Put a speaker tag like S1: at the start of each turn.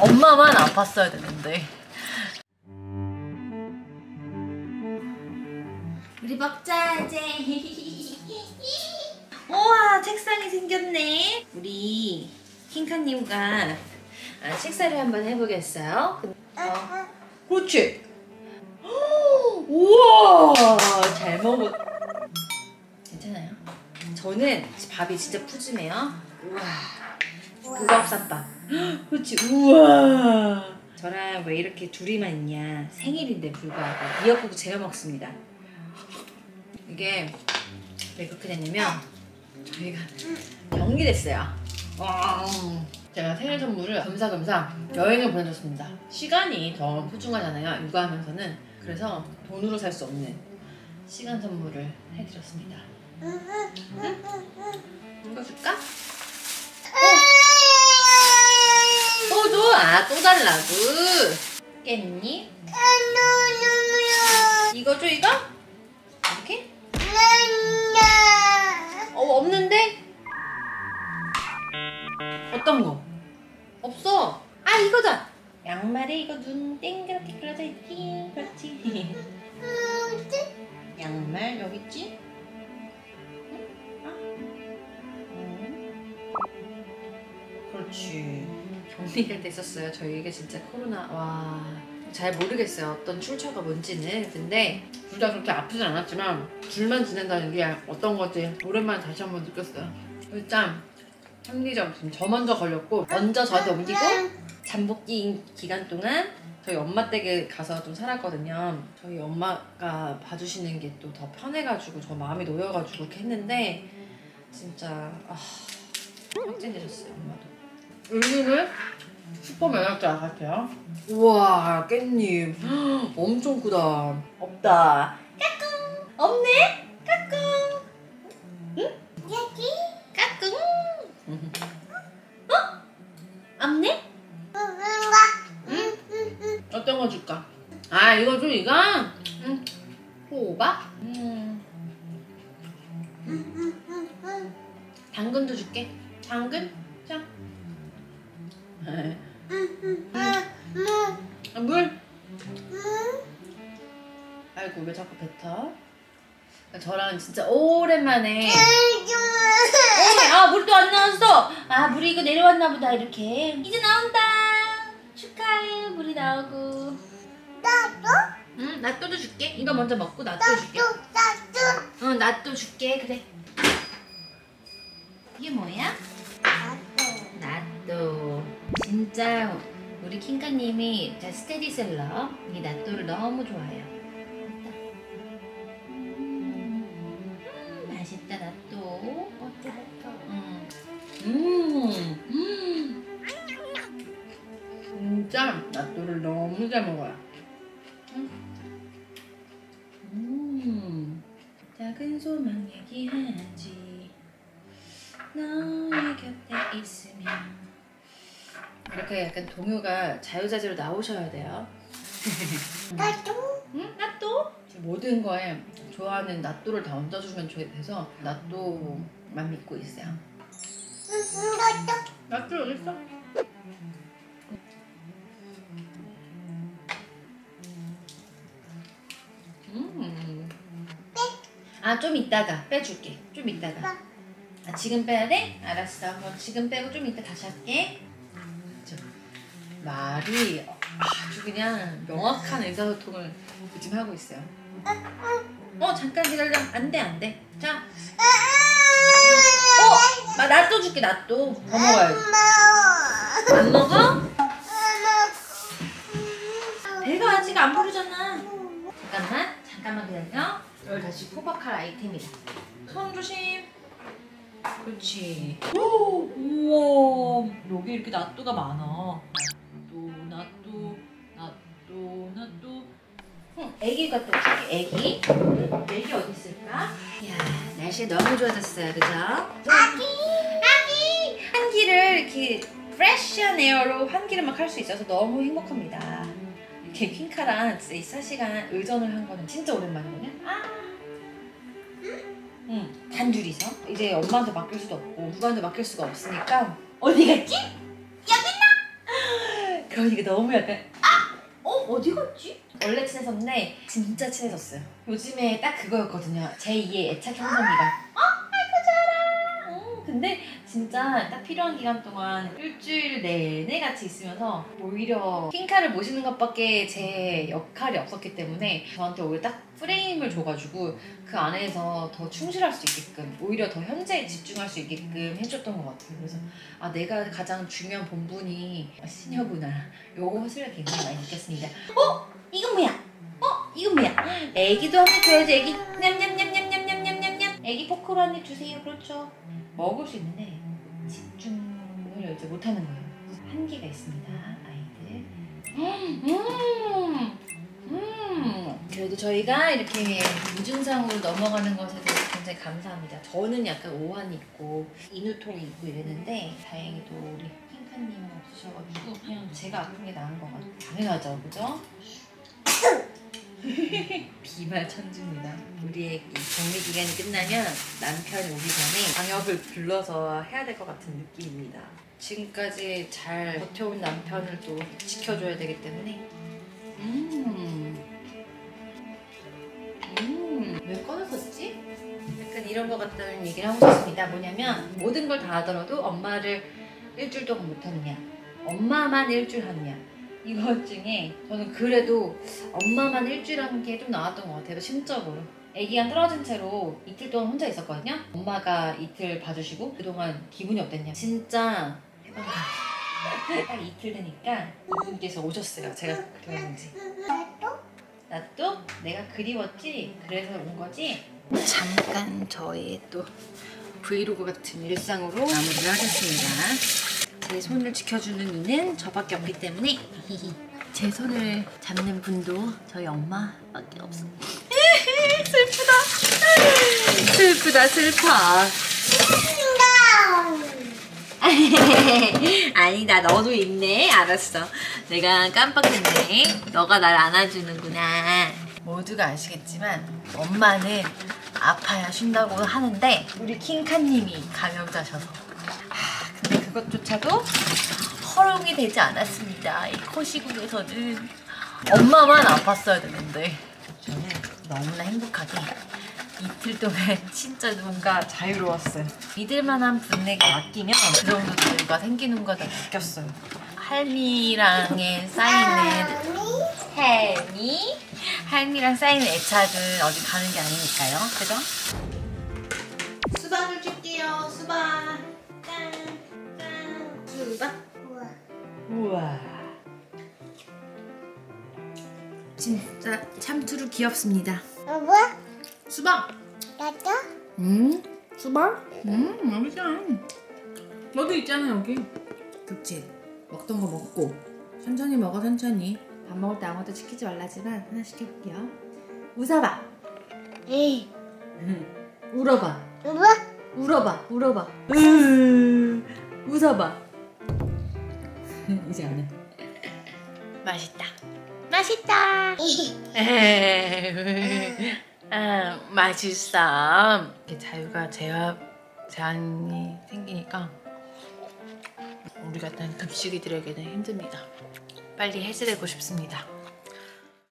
S1: 엄마만 아팠어야 되는데.
S2: 우리 먹자 이제. 우와 책상이 생겼네. 우리 킹카님과 아, 식사를 한번 해보겠어요. 어, 그렇지. 우와 잘 먹어. 괜찮아요. 저는 밥이 진짜 푸짐해요. 우와 불밥쌈밥. 그렇지. 우와. 저랑 왜 이렇게 둘이만 있냐. 생일인데 불구하고 미역국 제가 먹습니다. 이게 왜 그렇게 됐냐면 저희가 연기됐어요. 와, 제가 생일 선물을 겸사겸사 여행을 보내줬습니다. 시간이 더 소중하잖아요. 육아하면서는 그래서 돈으로 살 수 없는 시간 선물을 해드렸습니다. 응? 이거 줄까? 또 줘? 아, 또 달라고. 깼니? 이거 줘, 이거? 이렇게? 어, 없는데? 어떤 거? 없어. 아, 이거다. 양말에 이거 눈 땡그랗게 그려져 있지. 그렇지. 양말 여기 있지? 응? 아. 응. 그렇지. 격리가 됐었어요. 저희에게 진짜 코로나 와. 잘 모르겠어요. 어떤 출처가 뭔지는. 근데 둘 다 그렇게 아프진 않았지만 둘만 지낸다는 게 어떤 건지 오랜만에 다시 한번 느꼈어요. 일단 합리적 지금 저 먼저 걸렸고 먼저 저한테 옮기고 잠복기 기간 동안 저희 엄마 댁에 가서 좀 살았거든요. 저희 엄마가 봐주시는 게 또 더 편해가지고 저 마음이 놓여가지고 했는데 진짜 아 확진되셨어요 엄마도. 여기는 슈퍼 면역자 같아요. 우와 깻잎 엄청 크다. 없다. 까꿍 없네. 까꿍. 응? 여기. 까꿍. 어? 없네? 응? 어떤 거 줄까? 아 이거 줘 이거? 응. 호박? 음. 당근도 줄게. 당근? 자. 아, 물? 아이고 왜 자꾸 뱉어? 저랑 진짜 오랜만에. 어, 아 물도 안 나왔어. 아 물이 이거 내려왔나 보다 이렇게. 이제 나온다. 축하해 물이 나오고. 응 낫또도 줄게. 이거 먼저 먹고 낫또 줄게. 응 낫또 줄게. 그래. 이게 뭐야? 낫또 진짜 우리 킹카님이 스테디셀러 이 낫또를 너무 좋아해요 음, 맛있다 낫또 음. 음. 음. 진짜 낫또를 너무 잘 먹어요 음. 작은 소망 얘기하지 너의 곁에 있으면 이렇게 약간 동요가 자유자재로 나오셔야 돼요. 응? 나또? 모든 거에 좋아하는 나또를 다 얹어주면 좋- 돼서 나또만 믿고 있어요. 나또 어디 있어? 음. 아, 좀 이따가 빼줄게. 좀 이따가. 아, 지금 빼야 돼? 알았어. 그럼 지금 빼고 좀 이따 다시 할게. 저, 말이 아주 그냥 명확한 의사소통을 요즘 하고 있어요. 어, 잠깐 기다려. 안 돼, 안 돼. 자. 어, 나 낫또 줄게, 낫또. 더 먹어야지. 안 먹어? 배가 아직 안 부르잖아. 잠깐만, 잠깐만 기다려. 이걸 다시 포박할 아이템이다. 손 조심. 그렇지. 오, 우와, 여기 이렇게 낫또가 많아. 응, 애기 줄게, 애기. 애기 어디 있을까? 야, 날씨가 너무 좋아졌어요, 그죠? 아기, 아기. 환기를 이렇게 프레시한 에어로 환기를 막 할 수 있어서 너무 행복합니다. 이렇게 퀸카랑 이 4시간 의전을 한 거는 진짜 오랜만이거든요. 아. 응, 단둘이서 이제 엄마한테 맡길 수도 없고 누구한테 맡길 수가 없으니까 어디 갔지? 여기? 그러니까 너무 약간 아! 어? 어디 갔지? 원래 친했었는데 진짜 친해졌어요. 요즘에 딱 그거였거든요. 제2의 애착 형성이가. 근데 진짜 딱 필요한 기간 동안 일주일 내내 같이 있으면서 오히려 킹카를 모시는 것밖에 제 역할이 없었기 때문에 저한테 오히려 딱 프레임을 줘가지고 그 안에서 더 충실할 수 있게끔 오히려 더 현재에 집중할 수 있게끔 해줬던 것 같아요. 그래서 아 내가 가장 중요한 본분이 시녀구나. 요것을 굉장히 많이 느꼈습니다. 어? 이건 뭐야? 어? 이건 뭐야? 애기도 한입 줘야지 애기 애기 포크로 한 입 주세요. 그렇죠? 먹을 수 있는데 집중을 이제 못하는 거예요. 한계가 있습니다 아이들. 음, 음. 그래도 저희가 이렇게 무증상으로 넘어가는 것에 대해서 굉장히 감사합니다. 저는 약간 오한이 있고 인후통이 있고 이랬는데 다행히도 우리 핑카님은 없으셔가지고 그냥 제가 아픈 게 나은 것 같아요. 당연하죠 그죠? 비말 천지입니다. 우리의 이 격리 기간이 끝나면 남편이 오기 전에 방역을 불러서 해야 될 것 같은 느낌입니다. 지금까지 잘 버텨온 남편을 또 지켜줘야 되기 때문에 음, 음, 왜 꺼냈었지? 약간 이런 것 같다는 얘기를 하고 싶습니다. 뭐냐면 모든 걸 다 하더라도 엄마를 일주일 동안 못하느냐, 엄마만 일주일 하느냐. 이것 중에 저는 그래도 엄마만 일주일 하는 게좀 나았던 것 같아요. 심적으로. 아기가 떨어진 채로 이틀 동안 혼자 있었거든요. 엄마가 이틀 봐주시고 그동안 기분이 어땠냐. 진짜 해방감. 딱 이틀 되니까 이분께서 오셨어요. 제가 그랬는지. 나 또 내가 그리웠지? 그래서 온 거지? 잠깐 저의 또 브이로그 같은 일상으로 마무리를 하겠습니다. 제 손을 지켜주는 이는 저밖에 없기 때문에 제 손을 잡는 분도 저희 엄마밖에 없어. 슬프다. 슬프다 슬퍼. 아니다 너도 있네 알았어 내가 깜빡했네 너가 날 안아주는구나 모두가 아시겠지만 엄마는 아파야 쉰다고 하는데 우리 킹카님이 감염자셔서 그것조차도 허용이 되지 않았습니다 이 코시국에서는 엄마만 아팠어야 되는데 저는 너무나 행복하게 이틀 동안 진짜 뭔가 자유로웠어요. 믿을만한 분에게 맡기면 그 정도 자유가 생기는 거다 느꼈어요. 할미랑의 쌓이는 할미 할미랑 쌓이는 애착은 어디 가는 게 아니니까요. 그죠? 수박을 줄게요. 수박. 짠. 짠. 수박. 우와. 진짜 참투루 귀엽습니다. 수박.
S3: 나도?
S2: 음, 수박? 음, 여기잖아. 너도 있잖아 여기. 그치. 먹던 거 먹고 천천히 먹어 천천히. 밥 먹을 때 아무것도 시키지 말라지만 하나 시켜볼게요. 웃어봐.
S3: 에이,
S2: 울어봐.
S3: 누구?
S2: 울어봐. 울어봐. 으, 웃어봐. 안 해. 맛있다. 맛있다. 아, 맛있어. 이렇게 자유가 제한, 제한이 생기니까 우리 같은 급식이들에게는 힘듭니다. 빨리 해제되고 싶습니다.